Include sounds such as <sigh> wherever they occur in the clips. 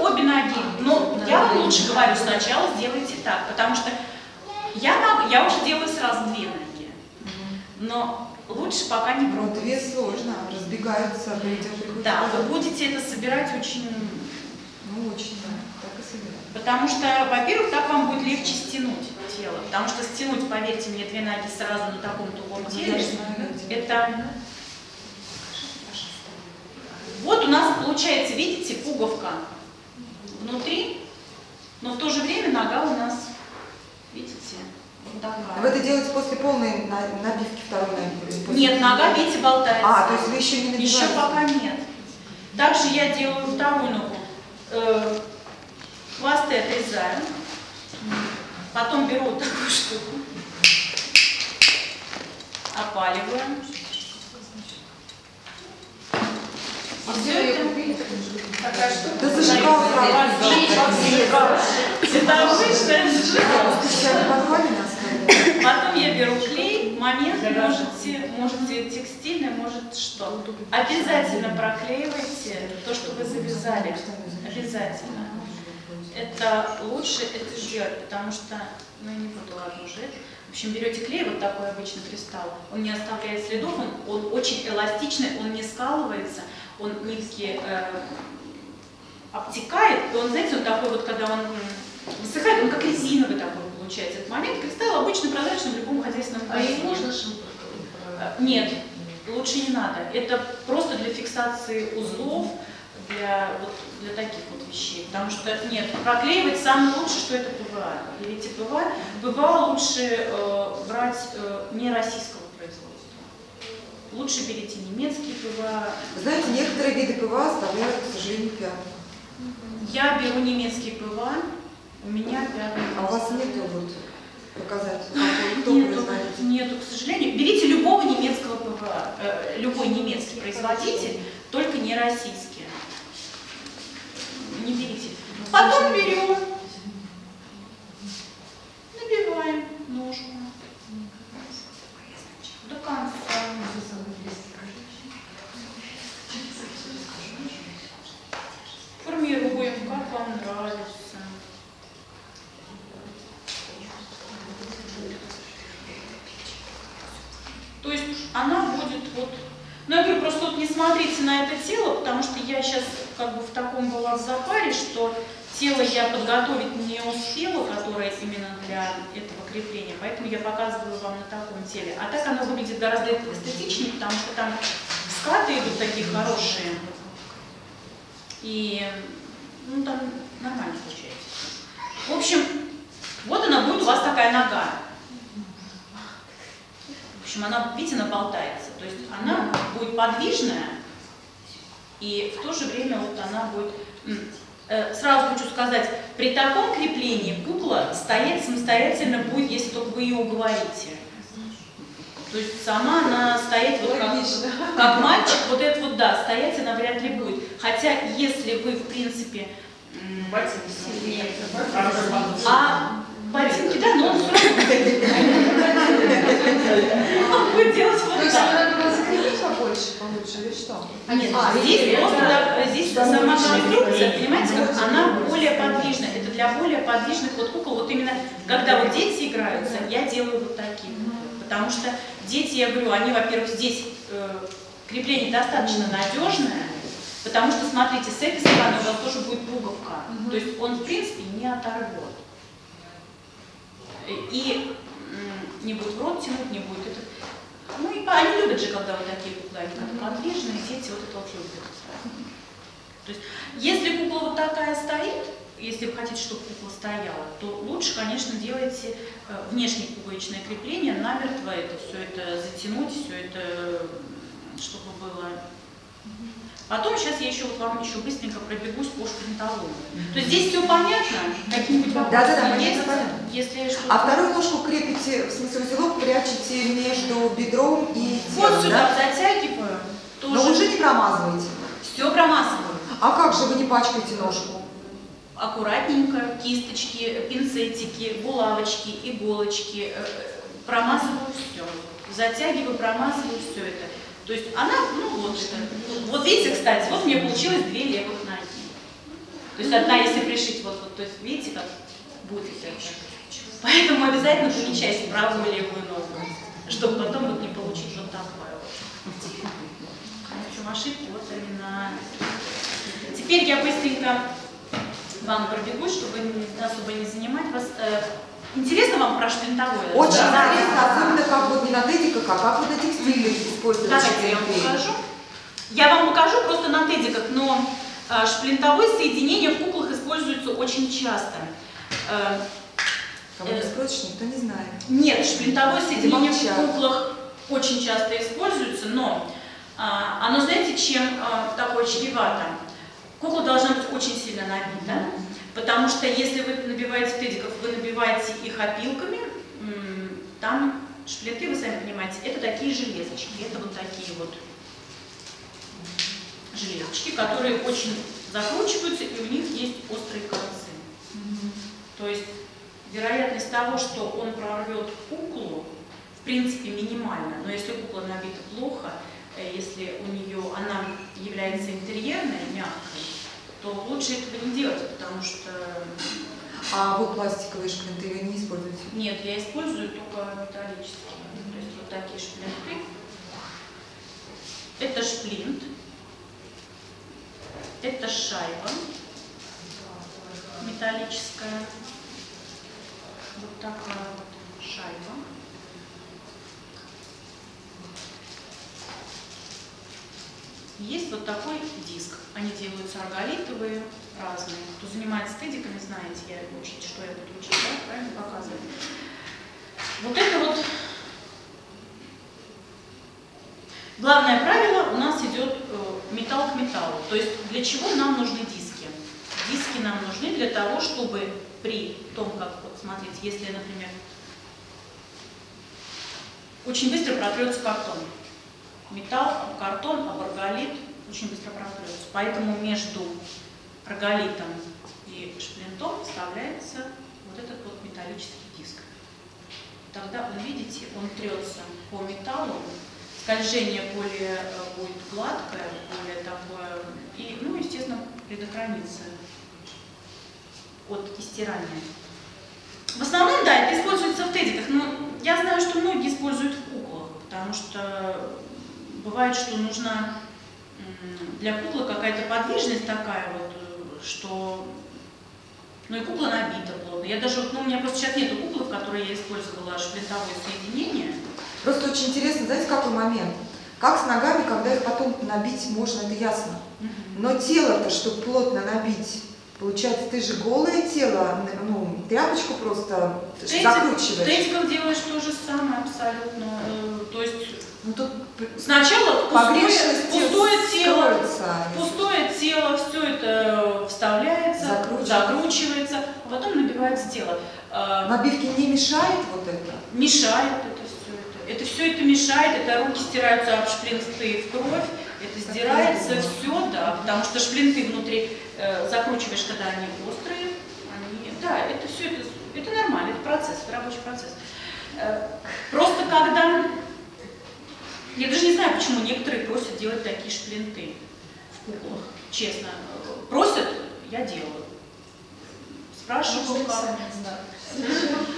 обе ноги. Но я вам лучше говорю, сначала сделайте так, потому что я, могу, я уже делаю сразу две ноги. Но лучше пока не Ну, пробовать. две сложно, разбегаются, приходит. Да, вы будете это собирать очень... Ну, очень, да, так и собирают. Потому что, во-первых, так вам будет легче стянуть тело. Потому что стянуть, поверьте мне, две ноги сразу на таком тугом теле, это... Вот у нас получается, видите, пуговка внутри, но в то же время нога у нас, видите, вот такая. Вы это делаете после полной на- набивки второй после- Нет, нога, видите, болтается. А, то есть вы еще не набиваете? Еще пока нет. Также я делаю вторую ногу. Э, хвосты отрезаю. Потом беру вот такую штуку. Опаливаю. И все это... Такая штука. Да зажигал сразу. Это обычная зажигалка. Потом я беру клей, момент, можете, можете текстильный, может что. Обязательно проклеивайте то, что вы завязали. Обязательно. Это лучше это сделать, потому что, ну я не буду, ладно уже. В общем, берете клей, вот такой обычный «Кристалл», он не оставляет следов, он, он очень эластичный, он не скалывается, он нитки э, обтекает, и он, знаете, он такой вот, когда он высыхает, он как резиновый такой получается. Этот «Момент Кристалл» обычно прозрачный в любом хозяйственном А и магазине. можно шимпр? Э, Нет, лучше не надо. Это просто для фиксации узлов, для, вот, для таких вот вещей. Потому что, нет, проклеивать самое лучшее, что это ПВА. Берите ПВА. ПВА лучше э, брать э, не российского производства. Лучше берите немецкий ПВА. Знаете, некоторые виды ПВА оставляют, к сожалению, пятна. Я беру немецкий ПВА, у меня пятна. А у вас нет вот показать, какой, кто Нету, нету, к сожалению. Берите любого немецкого ПВА, э, любой немецкий производитель, только не российский. Не берите. Потом берем, Формируем, как вам нравится. То есть она будет вот... Ну, я говорю, просто вот не смотрите на это тело, потому что я сейчас как бы в таком была в запаре, что тело я подготовить не успела, которое именно для этого крепления, поэтому я показываю вам на таком теле. А так оно выглядит гораздо эстетичнее, потому что там скаты идут такие хорошие. И ну, там нормально получается. В общем, вот она будет у вас такая нога. В общем, она, видите, она болтается. То есть она будет подвижная, и в то же время вот она будет... э, Сразу хочу сказать, при таком креплении кукла стоять самостоятельно будет, если только вы ее уговорите. То есть сама она стоять вот как, как мальчик, вот это вот да, стоять она вряд ли будет. Хотя если вы, в принципе, м, а ботинки, да, но он все равно будет делать вот так. побольше, получше, или что? А нет, А, здесь просто так, здесь сама конструкция, понимаете, как она более подвижная. Это для более подвижных вот кукол. Вот именно когда вот дети играются, я делаю вот такие. Потому что дети, я говорю, они, во-первых, здесь э, крепление достаточно надежное, потому что, смотрите, с этой стороны у вас тоже будет пуговка. То есть он, в принципе, не оторвет. И не будет в рот тянуть, не будет это. Ну и они любят же, когда вот такие куклы, они как подвижные, дети вот это вот любят. То есть, если кукла вот такая стоит, если вы хотите, чтобы кукла стояла, то лучше, конечно, делайте э, внешнее пуговичное крепление, намертво это все это затянуть, все это, чтобы было. Потом сейчас я еще вот вам еще быстренько пробегусь по шпринталону. То есть здесь все понятно? Какие-нибудь вопросы Да-да-да, понятно, есть? понятно. Если что А вторую ножку крепите, в смысле узелок прячете между бедром и вот телом, сюда да? затягиваю, Но тоже уже не промазываете. все промасываю. А как же вы не пачкаете ножку? Аккуратненько, кисточки, пинцетики, булавочки, иголочки, э, промазываю все. Затягиваю, промазываю все это. То есть она, ну вот это. Вот видите, кстати, вот мне получилось две левых ноги. То есть одна, если пришить вот, вот то есть видите, как будет эффект. Поэтому обязательно помечайте правую и левую ногу, чтобы потом вот не получить вот такое вот. В чем ошибки? Вот именно. Теперь я быстренько вам пробегу, чтобы особо не занимать вас. Э, Интересно вам про шплинтовое? Очень Да. интересно, особенно как вот не на тедиках, а как вот на текстилях использовать Давайте я вам покажу. Я вам покажу просто на тедиках, но э, шплинтовое соединение в куклах используется очень часто. Э, Кого не спросишь, никто не знает. Нет, шплинтовое соединение в куклах очень часто используется, но а, оно, знаете, чем такое чревато? Кукла должна быть очень сильно набита, потому что если вы набиваете тедиков, вы набиваете их опилками, там шплинты, вы сами понимаете, это такие железочки, это вот такие вот железочки, которые очень закручиваются, и у них есть острые концы. То есть вероятность того, что он прорвет куклу, в принципе, минимальна. Но если кукла набита плохо, если у нее она является интерьерной, мягкой, то лучше этого не делать, потому что А вы пластиковые шпинты вы не используете? нет, я использую только металлические. То есть вот такие шплинты. Это шплинт. Это шайба металлическая. Вот такая вот шайба. Есть вот такой диск. Они делаются арголитовые, разные. Кто занимается тедиками, знаете, я учить, что я буду учить, да, правильно показывать. Вот это вот главное правило у нас идет э, металл к металлу. То есть для чего нам нужны диски? Диски нам нужны для того, чтобы при том, как, вот смотрите, если, например, очень быстро протрется картон. Металл, картон, об арголит очень быстро протрется. Поэтому между арголитом и шплинтом вставляется вот этот вот металлический диск. Тогда вы видите, он трется по металлу, скольжение более э, будет гладкое, более такое, и, ну, естественно, предохранится от истирания. В основном, да, это используется в тедиках, но я знаю, что многие используют в куклах, потому что бывает, что нужна для куклы какая-то подвижность такая вот, э, что ну и кукла набита плотно. Я даже, ну у меня просто сейчас нету куклы, в которой я использовала шплинтовое соединение. Просто очень интересно, знаете, какой момент? Как с ногами, когда их потом набить можно, это ясно. Но тело-то, чтобы плотно набить, получается, ты же голое тело, ну, тряпочку просто В В закручиваешь. тедиках делаешь то же самое абсолютно. Э, То есть Ну, тут сначала пустое, пустое тело, пустое тело, все это вставляется, Закручивается. закручивается, а потом набивается тело. Э, Набивке не мешает вот это? мешает это все это. Это все это мешает, это руки стираются об шплинты в кровь, это сдирается видно. все, да, потому что шплинты внутри э, закручиваешь, когда они острые, они, да, это все это, это нормально, это процесс, это рабочий процесс. Э, просто когда, я даже не знаю, почему некоторые просят делать такие шплинты в куклах, честно, просят, я делаю. Спрашиваю, как.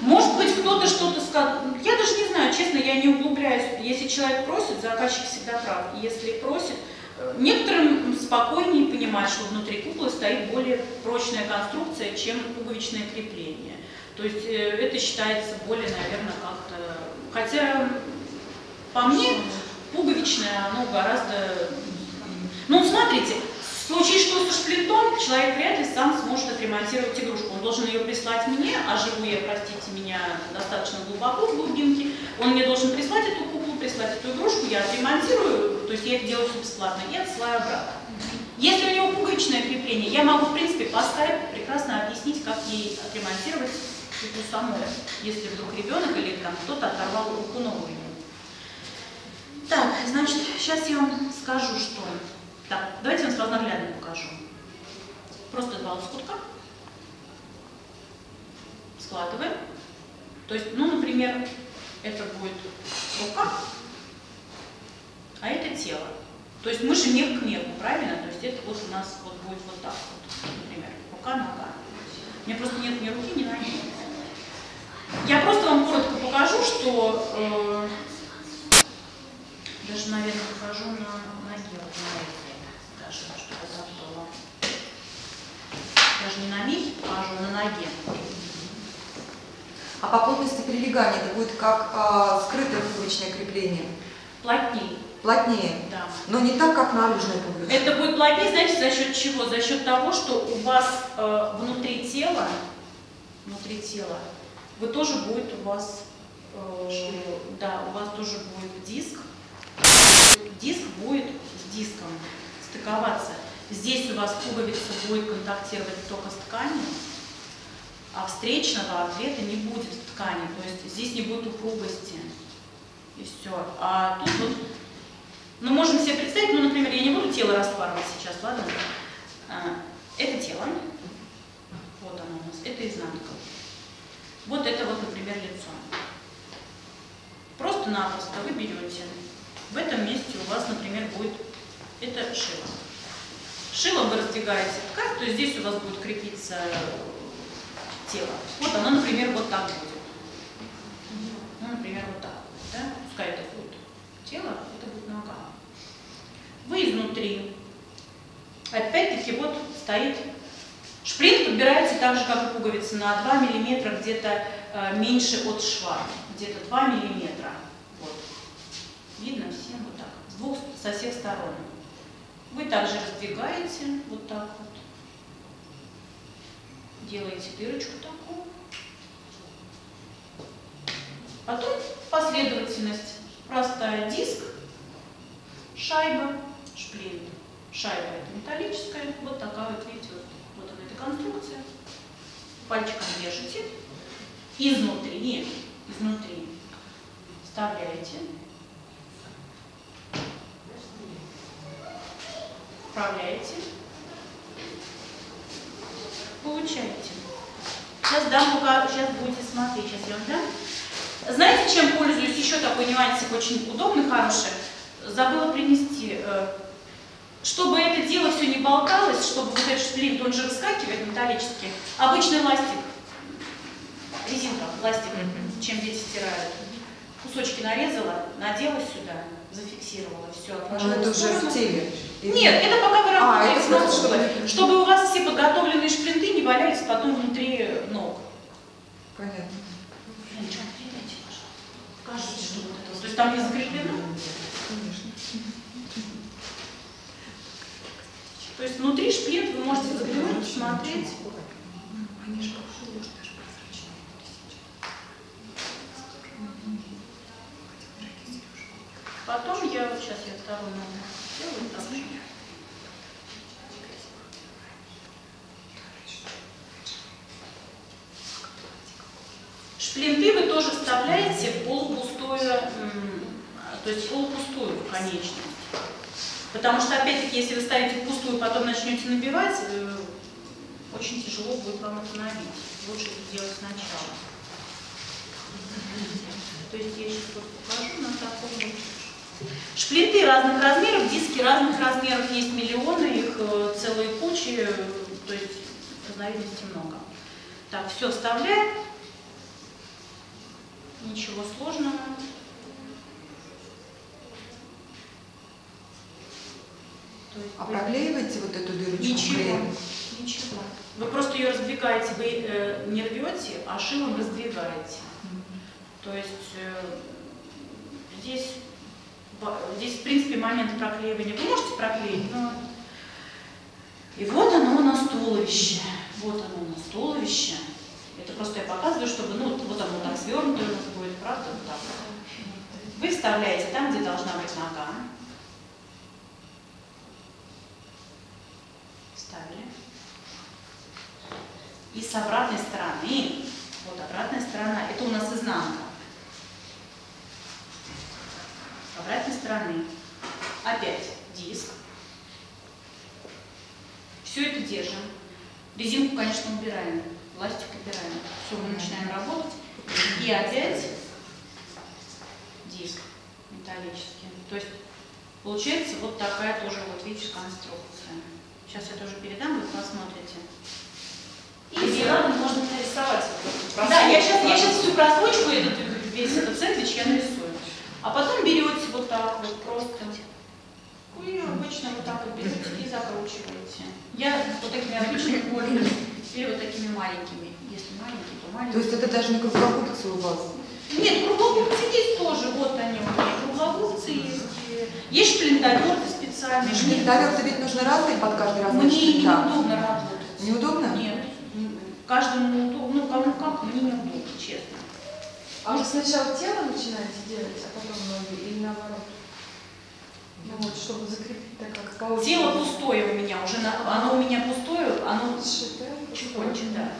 Может быть, кто-то что-то сказал. Я даже не знаю, честно, я не углубляюсь. Если человек просит, заказчик всегда прав. Если просит, э, некоторым спокойнее понимать, что внутри куклы стоит более прочная конструкция, чем пуговичное крепление. То есть э, это считается более, наверное, как-то... Хотя, по мне, пуговичное, оно гораздо... Ну, смотрите, в случае что со шплинтом, человек вряд ли сам сможет отремонтировать игрушку. Он должен ее прислать мне, а живу я, простите меня, достаточно глубоко в глубинке. Он мне должен прислать эту куклу, прислать эту игрушку, я отремонтирую, то есть я это делаю все бесплатно, и отсылаю обратно. Если у него пуговичное крепление, я могу, в принципе, по скайпу прекрасно объяснить, как ей отремонтировать куклу самой, если вдруг ребенок или там кто-то оторвал руку новую. Так, значит, сейчас я вам скажу, что... Так, давайте я вам сразу наглядно покажу. Просто два лоскутка. Складываем. То есть, ну, например, это будет рука, а это тело. То есть мы же мех к меху, правильно? То есть это вот у нас вот будет вот так вот, например. руки, ни ноги. Я просто вам коротко покажу, что э, даже, наверное, покажу на ноге, вот на этой, даже, чтобы так было. Даже не на мехе покажу, а на ноге. А по плотности прилегания это будет как а, скрытое пуговичное крепление? Плотнее, Плотнее, да. но не так, как наружное пуговичное. Это будет плотнее, знаете, за счет чего? За счет того, что у вас э, внутри тела, внутри тела, вы тоже будет у вас, э, да, у вас тоже будет. Диск будет с диском стыковаться. Здесь у вас пуговица будет контактировать только с тканью, а встречного ответа не будет в ткани, то есть здесь не будет упругости. И все. А тут вот ну, можем себе представить, ну, например, я не буду тело распарывать сейчас, ладно? А, Это тело, вот оно у нас, это изнанка. Вот это вот, например, лицо. Просто-напросто вы берете, в этом месте у вас, например, будет, это шило. Шилом вы раздвигаете ткань, то есть здесь у вас будет крепиться тело. Вот оно, например, вот так будет. Ну, например, вот так, да? Пускай это будет тело, это будет нога. Вы изнутри. Опять-таки вот стоит шпринт, подбирается так же, как и пуговицы, на 2 мм где-то э, меньше от шва. Где-то 2 мм. Вот. Видно всем вот так. С двух, со всех сторон. Вы также раздвигаете вот так вот. Делаете дырочку такую. Потом последовательность. Простая диск, шайба, шплинт. Шайба это металлическая, вот такая вот, видите, вот, вот она эта конструкция. Пальчиком держите, изнутри, изнутри вставляете, вправляете, получаете. Сейчас дам, пока, сейчас будете смотреть, сейчас я вам дам. Знаете, чем пользуюсь? Еще такой нюансик очень удобный, хороший. Забыла принести. э, Чтобы это дело все не болталось, чтобы вот этот шплинт, он же выскакивает металлический, обычный ластик, резинка, ластик, чем дети стирают. Кусочки нарезала, надела сюда, зафиксировала, все, Ну, отложила это уже в теле. Нет, это пока вы А, работаете просто зубы, чтобы- чтобы у вас все подготовленные шплинты не валялись потом внутри ног. Понятно. Женщина, передайте, пожалуйста. Покажите, что вот это. То есть там не закреплено? Конечно. То есть внутри шплинт вы можете заглянуть, посмотреть. Они Потом я, вот сейчас я второй номер сделаю так же. Шплинты вы тоже вставляете в полупустую, то есть в полупустую конечность. Потому что, опять-таки, если вы ставите пустую, потом начнете набивать, э, очень тяжело будет вам это набить. Лучше это делать сначала. То есть я сейчас вот покажу на таком. Шплинты разных размеров, диски разных размеров, есть миллионы, их э, целые кучи, э, то есть разновидностей много. Так, все вставляем. Ничего сложного. Есть А вы- проклеиваете вот эту дырочку Ничего, клеем? ничего. Вы просто ее раздвигаете, вы э, не рвете, а шилом раздвигаете. То есть э, здесь, здесь, в принципе, момент проклеивания. Вы можете проклеить, но... И вот оно у нас туловище. Вот оно у нас туловище. Это просто я показываю, чтобы, ну, вот оно так свернутое у нас будет, правда, вот так. Вы вставляете там, где должна быть нога. Вставили. И с обратной стороны, вот обратная сторона, это у нас изнанка. С обратной стороны опять диск. Все это держим. Резинку, конечно, убираем, пластик убираем. Все, мы начинаем работать. И опять диск металлический. То есть получается вот такая тоже, вот видите, конструкция. Сейчас я тоже передам, вы посмотрите. И надо, можно нарисовать я сейчас, я сейчас всю просрочку, этот, весь этот сэндвич я нарисую. А потом берете вот так вот просто. И обычно вот так вот берете и закручиваете. Я вот такими обычными пользуюсь, или вот такими маленькими. Если маленькие, то То маленькие. есть это даже не круглогубцы у вас? Нет, круглогубцы есть тоже, вот они у меня. Круглогубцы есть. Есть шплинтоверты специальные. Шплинтовер-то ведь нужно разные под каждый разный Мне неудобно работать. Неудобно? Нет. Каждому удобно, ну кому как, мне неудобно, честно. А вы сначала тело начинаете делать, а потом ноги или наоборот? Ну вот, чтобы закрепить так, как получится. Тело пустое у меня уже, на- оно у меня пустое, оно Шипы. чехончик, да.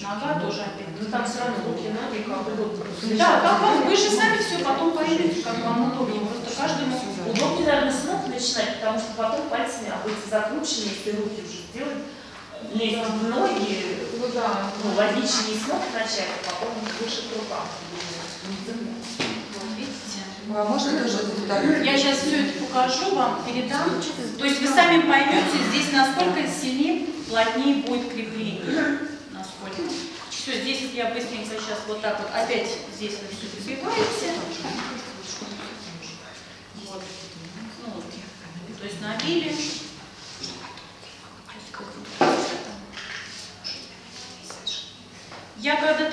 Нога тоже опять. Ну там все равно руки, ноги как удобно. Да, как вам, вы же сами все потом поймете, как вам удобнее. Просто каждому Удобнее, наверное, с ног начинать, потому что потом пальцами обычно закручены, если руки уже сделать, лезть в ноги, Ну да. ну, логичнее с ног начать, а потом выше к рукам. Вот видите. А можно тоже? Я сейчас все это покажу вам, передам. То есть вы сами поймете здесь, насколько сильнее, плотнее будет крепление. Насколько. Все, здесь я быстренько сейчас вот так вот, опять здесь вы все забиваете. Вот. Ну, вот. То есть набили.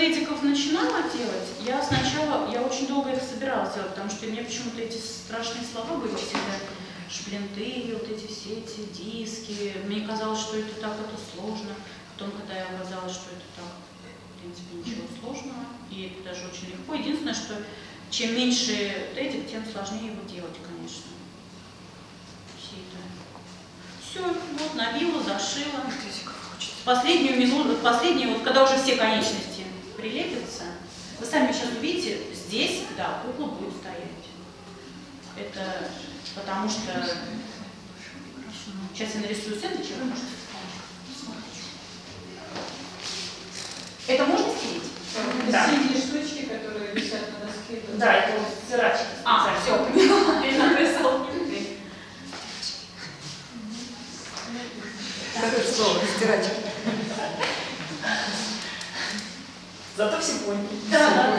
Тедиков начинала делать, я сначала, я очень долго их собиралась делать, потому что мне почему-то эти страшные слова были всегда шплинты, вот эти все эти диски. Мне казалось, что это так, это сложно. Потом, когда я оказалось, что это так, в принципе, ничего сложного, и это даже очень легко. Единственное, что чем меньше тедик, тем сложнее его делать, конечно. Все это. Все, вот набила, зашила. Последнюю минуту, последнюю, вот когда уже все конечности прилепятся, вы сами сейчас увидите, здесь, да, кукла будет стоять. Это потому что сейчас я нарисую сэндвич, а вы можете. Это можно стереть? Да. Синие штучки, которые висят на доске. Да, это вот стирачки. А, все, поняла. <laughs> Перенаписал. Как это слово? Стирать. Зато все поняли. Да.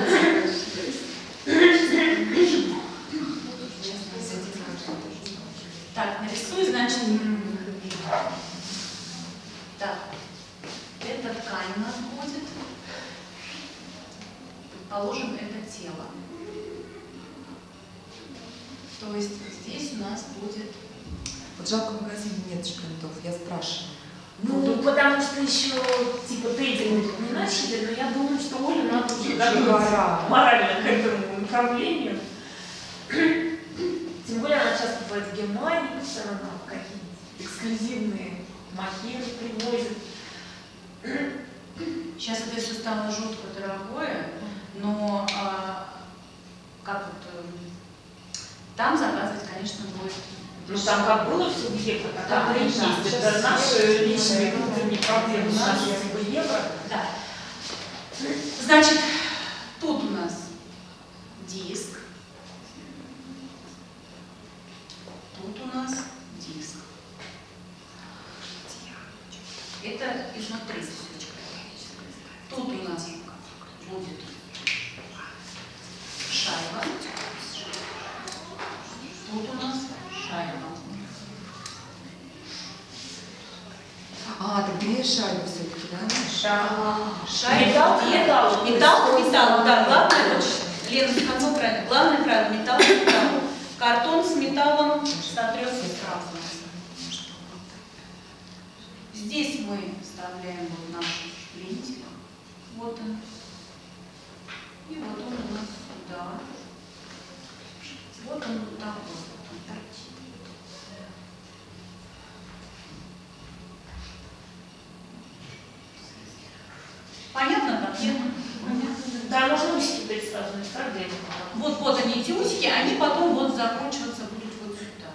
Так, нарисую, значит, м, так, эта ткань у нас будет, предположим, это тело. То есть здесь у нас будет, Вот жалко в магазине нет шплинтов, я спрашиваю. Ну, потому что еще, типа, тейдинг не начали, но я думаю, что Оле надо уже готовиться Пора. морально к этому направлению. Тем более бывает в Германии, постоянно там какие-нибудь эксклюзивные макеты привозят. сейчас это все стало жутко дорогое, но а, как вот, эм, там заказывать, конечно, будет Ну там как было все в евро, так Да, оно и да, есть. Это наши личные внутренние проблемы. Бы евро. Да. Значит, тут у нас диск. Тут у нас диск. Это изнутри. Тут у нас будет шайба. Тут у нас шайба. А, ты бери шайбу все-таки, Металл. Металл к металлу, да, главное, вот, Лена сказала правильно, главное правило, металл к металлу. Картон с металлом сотрется сразу. Здесь мы вставляем вот наш шплинтик. Вот он. И вот он у нас сюда. Вот он вот так вот. он торчит. Понятно, как нет? Да, можно усики сразу, не проблема. Вот, вот они эти усики, они потом вот закручиваться будут вот сюда.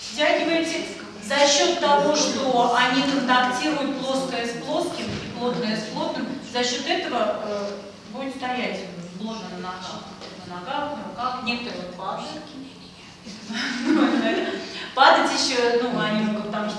Стягиваете за счет того, что они контактируют плоское с плоским и плотное с плотным, за счет этого э, будет стоять плотно на ногах, на ногах, на руках, некоторые падают. <laughs> Падать еще, ну, они могут, потому что